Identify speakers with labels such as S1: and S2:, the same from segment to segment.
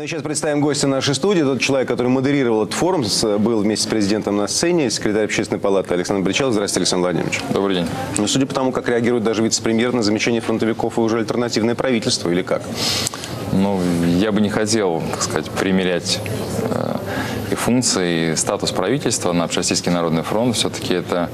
S1: Ну и сейчас представим гостя нашей студии. Тот человек, который модерировал этот форум, был вместе с президентом на сцене, секретарь общественной палаты Александр Бричал. Здравствуйте, Александр Владимирович.
S2: Добрый день.
S1: Ну, судя по тому, как реагирует даже вице-премьер на замечание фронтовиков, и уже альтернативное правительство, или как?
S2: Ну, я бы не хотел, так сказать, примерять э, и функции, и статус правительства на Общероссийский народный фронт. Все-таки это,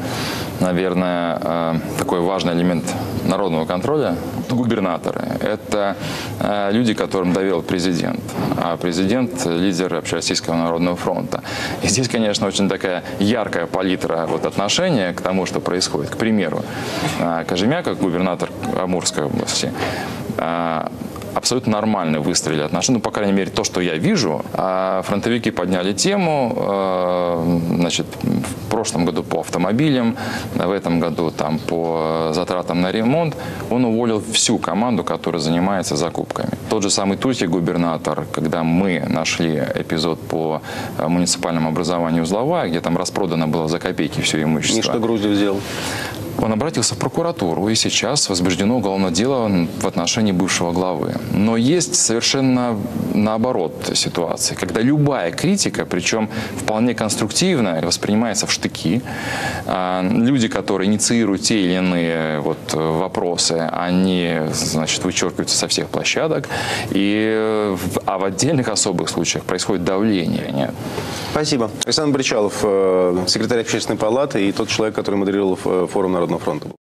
S2: наверное, э, такой важный элемент народного контроля. Губернаторы – это э, люди, которым доверил президент. А президент – лидер Общероссийского народного фронта. И здесь, конечно, очень такая яркая палитра вот отношения к тому, что происходит. К примеру, э, Кожемяков, губернатор Амурской области, абсолютно нормально выстроили отношения. Ну, по крайней мере, то, что я вижу. А фронтовики подняли тему, значит, прошлом году по автомобилям, в этом году там по затратам на ремонт. Он уволил всю команду, которая занимается закупками. Тот же самый Тульский губернатор, когда мы нашли эпизод по э, муниципальному образованию узловая, где там распродано было за копейки все имущество.
S1: И что Грузия сделал?
S2: Он обратился в прокуратуру, и сейчас возбуждено уголовное дело в отношении бывшего главы. Но есть совершенно наоборот ситуации, когда любая критика, причем вполне конструктивная, воспринимается в штыки. А, Люди, которые инициируют те или иные вот вопросы, они, значит, вычеркиваются со всех площадок. И, а в отдельных особых случаях происходит давление. Нет.
S1: Спасибо. Александр Бричалов, э, секретарь общественной палаты и тот человек, который модерировал форум Народного фронта.